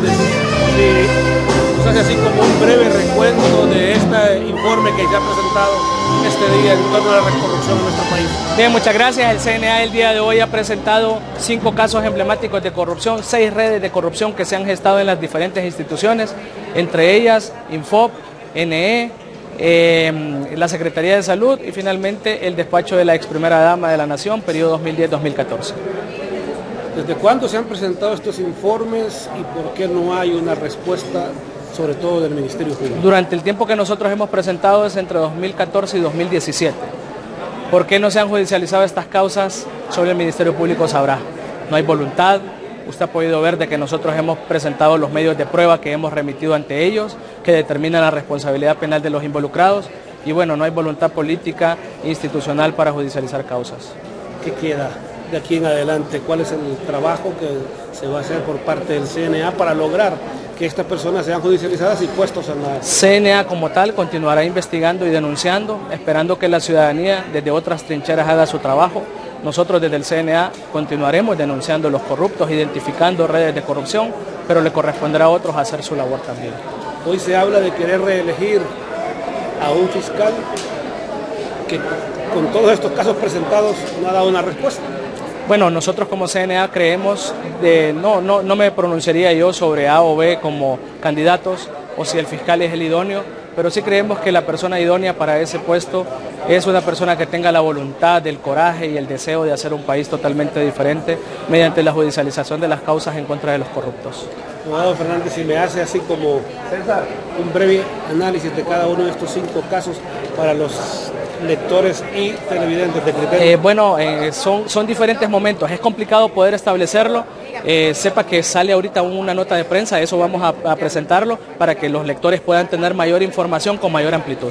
Fernández, nos hace así como un breve recuento de este informe que ya ha presentado este día en torno a la corrupción en nuestro país. Bien, muchas gracias. El CNA el día de hoy ha presentado cinco casos emblemáticos de corrupción, seis redes de corrupción que se han gestado en las diferentes instituciones, entre ellas Infop, NE, eh, la Secretaría de Salud y finalmente el despacho de la ex primera dama de la Nación, periodo 2010-2014. ¿Desde cuándo se han presentado estos informes y por qué no hay una respuesta, sobre todo del Ministerio Público? Durante el tiempo que nosotros hemos presentado es entre 2014 y 2017. ¿Por qué no se han judicializado estas causas? Sobre el Ministerio Público sabrá. No hay voluntad. Usted ha podido ver de que nosotros hemos presentado los medios de prueba que hemos remitido ante ellos, que determinan la responsabilidad penal de los involucrados. Y bueno, no hay voluntad política institucional para judicializar causas. ¿Qué queda de aquí en adelante? ¿Cuál es el trabajo que se va a hacer por parte del CNA para lograr que estas personas sean judicializadas y puestos en la... CNA como tal continuará investigando y denunciando, esperando que la ciudadanía desde otras trincheras haga su trabajo. Nosotros desde el CNA continuaremos denunciando los corruptos, identificando redes de corrupción, pero le corresponderá a otros hacer su labor también. Hoy se habla de querer reelegir a un fiscal que con todos estos casos presentados no ha dado una respuesta. Bueno, nosotros como CNA creemos, de, no, no, no me pronunciaría yo sobre A o B como candidatos o si el fiscal es el idóneo, pero sí creemos que la persona idónea para ese puesto es una persona que tenga la voluntad, el coraje y el deseo de hacer un país totalmente diferente mediante la judicialización de las causas en contra de los corruptos. Abogado Fernández, si me hace así como un breve análisis de cada uno de estos cinco casos para los lectores y televidentes de criterio? Eh, bueno, eh, son, son diferentes momentos, es complicado poder establecerlo. Eh, sepa que sale ahorita una nota de prensa, eso vamos a, a presentarlo para que los lectores puedan tener mayor información con mayor amplitud.